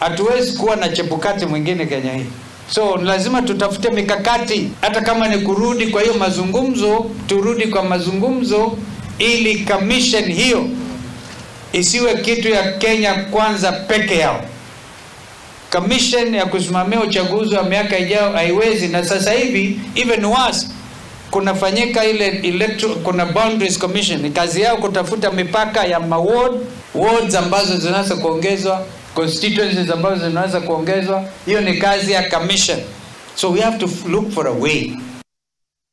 hatuwezi kuwa na chepukati mwingine Kenya hii. So lazima tutafute mikakati, hata kama ni kurudi kwa hiyo mazungumzo, turudi kwa mazungumzo ili commission hiyo isiwe kitu ya Kenya kwanza peke yao. Commission ya kusimamia uchaguzi wa miaka ijayo haiwezi, na sasa hivi even worse kunafanyika ile electro, kuna boundaries commission, kazi yao kutafuta mipaka ya maward wards ambazo zinaweza kuongezwa, constituencies ambazo zinaweza kuongezwa. Hiyo ni kazi ya commission, so we have to look for a way